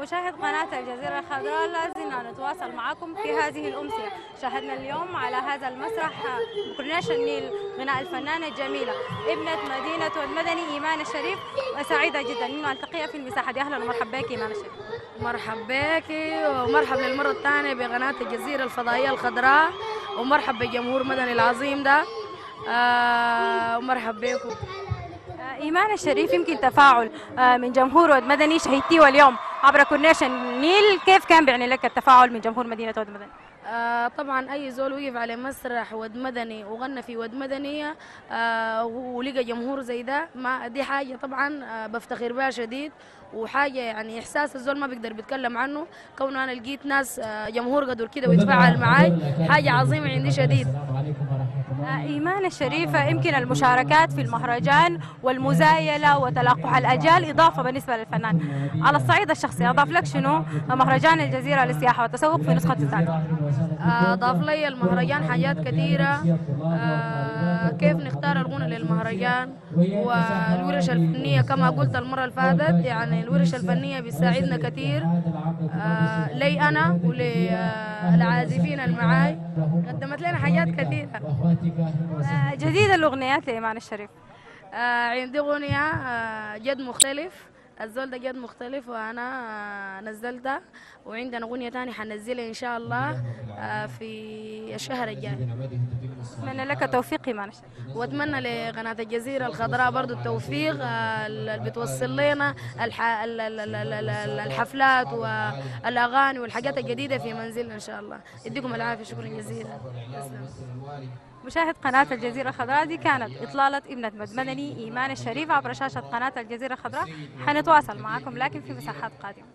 مشاهد قناة الجزيرة الخضراء لا زلنا نتواصل معكم في هذه الأمسية. شاهدنا اليوم على هذا المسرح كورنيش النيل غناء الفنانة الجميلة ابنة مدينة والمدني إيمان الشريف وسعيدة جدا. أنه ألتقيها في المساحة دي. أهلا ومرحبا بك إيمان الشريف. مرحب بك ومرحب للمرة الثانية بقناة الجزيرة الفضائية الخضراء ومرحب بالجمهور المدني العظيم ده. آه ومرحب بكم. إيمان الشريف يمكن تفاعل آه، من جمهور ود مدني شهدتيه اليوم عبر كورنيش النيل كيف كان بيعني لك التفاعل من جمهور مدينة ود مدني؟ آه طبعا اي زول وقف على مسرح ود مدني وغنى في ود مدنيه آه ولقى جمهور زي ده ما دي حاجة طبعا آه بفتخر بها شديد وحاجه يعني احساس الزول ما بيقدر بيتكلم عنه كون أنا لقيت ناس آه جمهور قدر كده ويتفاعل معاي حاجة عظيمه عندي شديد آه، إيمان الشريفة يمكن المشاركات في المهرجان والمزايلة وتلاقح الأجيال إضافة بالنسبة للفنان. على الصعيد الشخصي أضاف لك شنو؟ مهرجان الجزيرة للسياحة والتسوق في نسخة الثانية. آه، ضاف لي المهرجان حاجات كثيرة. آه، كيف نختار الغنى للمهرجان؟ والورش الفنية كما قلت المرة اللي فاتت يعني الورش الفنية بتساعدنا كثير. آه، لي أنا وللعازفين اللي معاي قدمت لنا حاجات كثيرة. آه، جديد الأغنيات لإيمان الشريف. آه، عندي أغنية آه، جد مختلف. الزول ده جد مختلف وأنا آه، نزلتها وعندنا أغنية تانية حنزلها إن شاء الله آه، في الشهر الجاي. أتمنى لك توفيق إيمان الشريف وأتمنى لقناة الجزيرة الخضراء برضو التوفيق آه، اللي بتوصل لنا الح... ال- ال- ال- ال- ال- الحفلات والأغاني والحاجات الجديدة في منزلنا إن شاء الله. يديكم العافية شكرا جزيلا. مشاهد قناة الجزيرة الخضراء دي كانت إطلالة ابنة مدني إيمان الشريف عبر شاشة قناة الجزيرة الخضراء. حنتواصل معكم لكن في مساحات قادمة.